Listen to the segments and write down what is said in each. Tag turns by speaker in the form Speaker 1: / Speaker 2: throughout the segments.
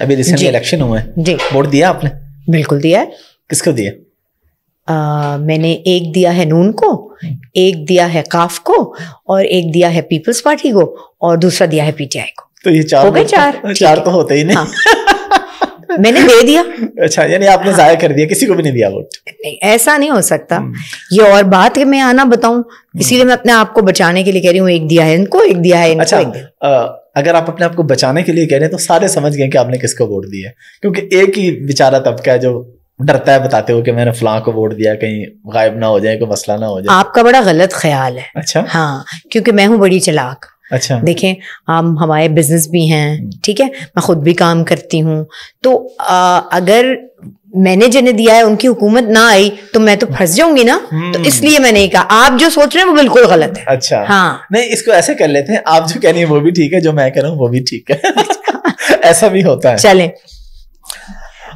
Speaker 1: अभी recently election हुआ है।
Speaker 2: जी।
Speaker 1: वोट दिया आपने?
Speaker 2: बिल्कुल दिया है।
Speaker 1: किसको दिया
Speaker 2: आ, मैंने एक दिया है नून को एक दिया है काफ को और एक दिया है पीपल्स पार्टी को और दूसरा दिया है पीटीआई को।
Speaker 1: तो ये चार
Speaker 2: हो गए चार,
Speaker 1: चार तो होते ही नहीं।
Speaker 2: हाँ। मैंने दे दिया।
Speaker 1: अच्छा यानी आपने जाया कर दिया किसी को भी नहीं दिया वोट।
Speaker 2: नहीं ऐसा नहीं हो सकता।
Speaker 1: हम्म।
Speaker 2: ये और बात है मैं आना बताऊँ इसीलिए मैं अपने आप को बचाने के लिए कह रही हूँ एक दिया है इनको एक दिया है इनको
Speaker 1: अच्छा
Speaker 2: एक दिया।
Speaker 1: अगर आप अपने आप को बचाने के लिए कह रहे हैं तो सारे समझ गए कि आपने किसको वोट दिया है। क्योंकि एक ही बेचारा तबका है जो डरता है बताते हो कि मैंने फलां को वोट दिया कहीं गायब ना हो जाए कोई मसला ना हो जाए।
Speaker 2: आपका बड़ा गलत ख्याल है।
Speaker 1: अच्छा।
Speaker 2: हाँ क्योंकि मैं हूँ बड़ी चलाक।
Speaker 1: अच्छा।
Speaker 2: देखें हम हमारे बिज़नेस भी
Speaker 1: हम्म।
Speaker 2: हैं ठीक है? मैं खुद भी काम करती हूँ। तो आ, अगर मैंने जिन्हें दिया है उनकी हुकूमत ना आई तो मैं तो फंस जाऊँगी ना? तो
Speaker 1: हम्म।
Speaker 2: इसलिए मैंने कहा आप जो सोच रहे हैं वो बिल्कुल गलत है।
Speaker 1: अच्छा।
Speaker 2: हाँ।
Speaker 1: नहीं इसको ऐसे कर लेते हैं आप जो कह रही हैं वो भी ठीक है जो मैं कह रहा हूँ वो भी ठीक है। ऐसा भी होता है।
Speaker 2: चले।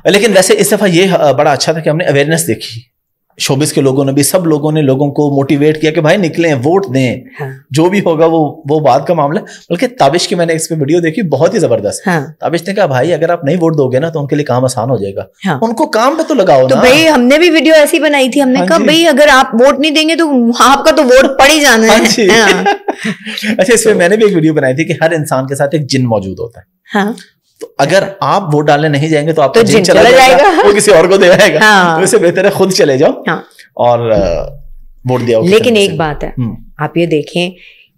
Speaker 1: लेकिन वैसे इस दफ़ा ये बड़ा अच्छा था कि हमने अवेयरनेस देखी। शोबिस के लोगों ने भी सब लोगों ने लोगों को मोटिवेट किया कि भाई निकलें वोट दें।
Speaker 2: हाँ।
Speaker 1: जो भी होगा वो वो बात का मामला बल्कि ताबिश की मैंने इस पे वीडियो देखी बहुत ही ज़बरदस्त।
Speaker 2: हाँ।
Speaker 1: ताबिश ने कहा भाई अगर आप नहीं वोट दोगे ना तो उनके लिए काम आसान हो जाएगा।
Speaker 2: हाँ।
Speaker 1: उनको काम पे तो लगाओ
Speaker 2: तो भाई हमने भी वीडियो ऐसी बनाई थी। हमने
Speaker 1: हाँ
Speaker 2: कहा भाई अगर आप वोट नहीं देंगे तो आपका तो वोट पड़ ही जाना
Speaker 1: हाँ
Speaker 2: है। हाँ,
Speaker 1: अच्छा इसमें मैंने भी एक वीडियो बनाई थी कि हर इंसान के साथ एक जिन मौजूद होता हाँ। तो अगर आप वोट डालने नहीं जाएँगे तो आपका
Speaker 2: तो
Speaker 1: जिन चला
Speaker 2: चला
Speaker 1: जाएगा।
Speaker 2: जाएगा।
Speaker 1: वो किसी और को दे जाएगा
Speaker 2: हाँ।
Speaker 1: तो इससे बेहतर है खुद चले जाओ
Speaker 2: हाँ।
Speaker 1: और वोट दिया
Speaker 2: लेकिन एक बात है
Speaker 1: हम्म,
Speaker 2: आप ये देखें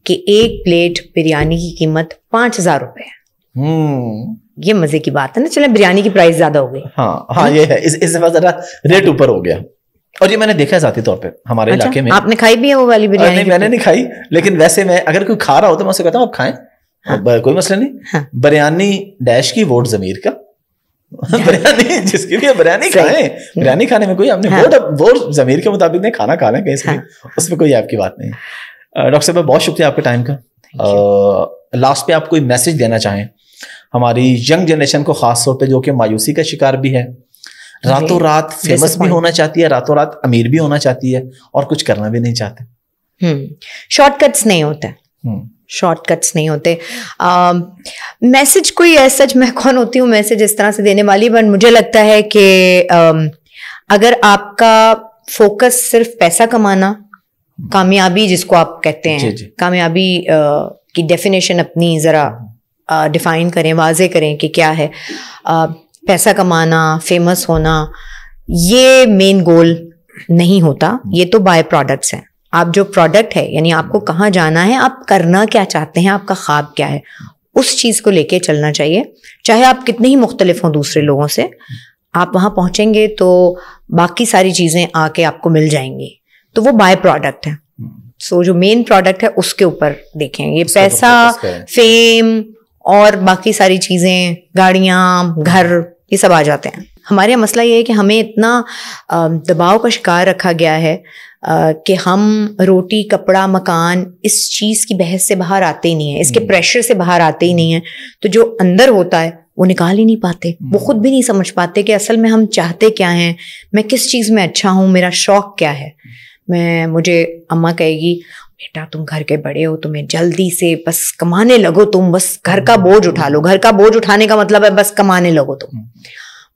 Speaker 2: कि एक प्लेट बिरयानी की कीमत पाँच हज़ार रुपए है।
Speaker 1: हम्म।
Speaker 2: ये मज़े की बात है ना चले बिरयानी की प्राइस ज़्यादा हो गई।
Speaker 1: हाँ हाँ ये है। इस इस दफ़ा जरा रेट ऊपर हो गया। और ये मैंने देखा है जाती तौर पे हमारे
Speaker 2: अच्छा,
Speaker 1: इलाके में।
Speaker 2: आपने खाई भी है वो वाली बिरयानी?
Speaker 1: नहीं मैंने नहीं खाई लेकिन वैसे मैं अगर कोई खा रहा हो तो मैं उसे कहता हूँ आप खाएँ।
Speaker 2: हाँ।
Speaker 1: कोई मसला नहीं।
Speaker 2: हाँ।
Speaker 1: बिरयानी डैश की वोट जमीर का। बिरयानी जिसकी है, बिरयानी। खाएँ। बिरयानी खाने में कोई हमने
Speaker 2: हाँ।
Speaker 1: वोट वोट जमीर के मुताबिक नहीं खाना खाना है कहीं
Speaker 2: हाँ।
Speaker 1: उसमें कोई आपकी बात नहीं। डॉक्टर साहब बहुत शुक्रिया आपके टाइम का। लास्ट पे आप कोई मैसेज देना चाहें। हमारी यंग जनरेशन को खास तौर पे जो कि मायूसी का शिकार भी है। रातों रात फ़ेमस भी होना चाहती है रातों रात अमीर भी होना चाहती है और कुछ करना भी नहीं चाहते।
Speaker 2: हम्म। शॉर्टकट्स नहीं होते।
Speaker 1: हम्म,
Speaker 2: शॉर्टकट्स नहीं होते। मैसेज कोई ऐसा सच मैं कौन होती हूँ मैसेज इस तरह से देने वाली बट मुझे लगता है कि अम, अगर आपका फोकस सिर्फ़ पैसा कमाना कामयाबी जिसको आप कहते हैं कामयाबी अ, की डेफिनेशन अपनी ज़रा डिफाइन करें वाजे करें कि क्या है। अ, पैसा कमाना फ़ेमस होना ये मेन गोल नहीं होता। ये तो बाय प्रोडक्ट्स हैं। आप जो प्रोडक्ट है यानी आपको कहाँ जाना है आप करना क्या चाहते हैं आपका ख्वाब क्या है उस चीज़ को लेके चलना चाहिए। चाहे आप कितने ही मुख्तलिफ़ हों दूसरे लोगों से आप वहाँ पहुँचेंगे तो बाकी सारी चीज़ें आके आपको मिल जाएँगी। तो वो बाय प्रोडक्ट है। सो जो मेन प्रोडक्ट है उसके ऊपर देखें। ये पैसा फेम और बाकी सारी चीज़ें गाड़ियाँ घर ये सब आ जाते हैं। हमारे यहाँ मसला ये है कि हमें इतना दबाव का शिकार रखा गया है कि हम रोटी कपड़ा मकान इस चीज़ की बहस से बाहर आते ही नहीं है इसके
Speaker 1: हम्म।
Speaker 2: प्रेशर से बाहर आते ही नहीं है। तो जो अंदर होता है वो निकाल ही नहीं पाते। वो
Speaker 1: हम्म।
Speaker 2: खुद भी नहीं समझ पाते कि असल में हम चाहते क्या हैं मैं किस चीज़ में अच्छा हूँ मेरा शौक क्या है। मैं मुझे अम्मा कहेगी बेटा तुम घर के बड़े हो तुम्हें जल्दी से बस कमाने लगो तुम बस घर का बोझ उठा लो। घर का बोझ उठाने का मतलब है बस कमाने लगो तुम।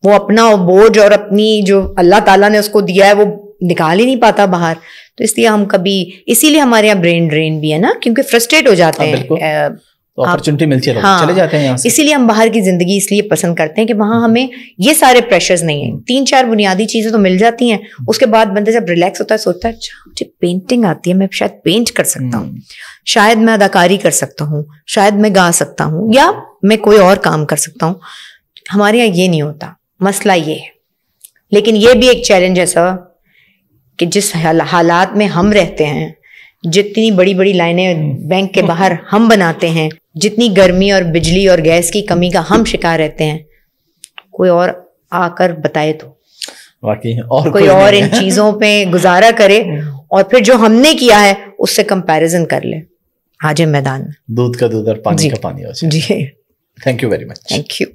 Speaker 2: वो अपना बोझ और अपनी जो अल्लाह ताला ने उसको दिया है वो निकाल ही नहीं पाता बाहर। तो इसलिए हम कभी इसीलिए हमारे यहाँ ब्रेन ड्रेन भी है ना क्योंकि फ्रस्ट्रेट हो जाते
Speaker 1: हाँ,
Speaker 2: हैं
Speaker 1: तो अपॉर्चुनिटी मिलती है
Speaker 2: हाँ।
Speaker 1: चले जाते हैं यहाँ
Speaker 2: इसीलिए हम बाहर की ज़िंदगी इसलिए पसंद करते हैं कि वहाँ हमें ये सारे प्रेशर्स नहीं है। तीन चार बुनियादी चीज़ें तो मिल जाती हैं। उसके बाद बंदे जब रिलैक्स होता है सोचता है अच्छा मुझे पेंटिंग आती है मैं शायद पेंट कर सकता हूँ।
Speaker 1: हम्म,
Speaker 2: शायद मैं अदाकारी कर सकता हूँ शायद मैं गा सकता हूँ या मैं कोई और काम कर सकता हूँ। हमारे यहाँ ये नहीं होता। मसला ये है। लेकिन ये भी एक चैलेंज है सर कि जिस हालात में हम रहते हैं जितनी बड़ी बड़ी लाइनें बैंक के बाहर हम बनाते हैं जितनी गर्मी और बिजली और गैस की कमी का हम शिकार रहते हैं कोई और आकर बताए तो।
Speaker 1: वाकई और
Speaker 2: कोई कोई
Speaker 1: और
Speaker 2: इन चीज़ों पे गुजारा करे और फिर जो हमने किया है उससे कंपैरिजन कर ले। आज मैदान। में
Speaker 1: दूध का दूध और पानी का पानी हो जाए
Speaker 2: जी।
Speaker 1: Thank you very much
Speaker 2: thank you